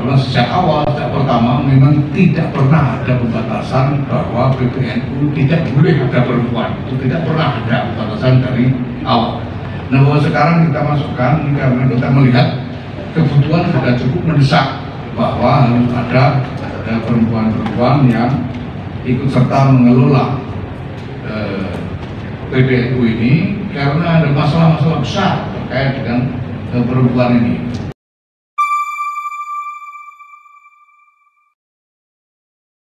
Karena sejak awal sejak pertama memang tidak pernah ada pembatasan bahwa PBNU tidak boleh ada perempuan. Itu tidak pernah ada pembatasan dari awal. Nah bahwa sekarang kita masukkan karena kita melihat kebutuhan sudah cukup mendesak bahwa harus ada ada perempuan-perempuan yang ikut serta mengelola eh, PBNU ini karena ada masalah-masalah besar terkait dengan eh, perempuan ini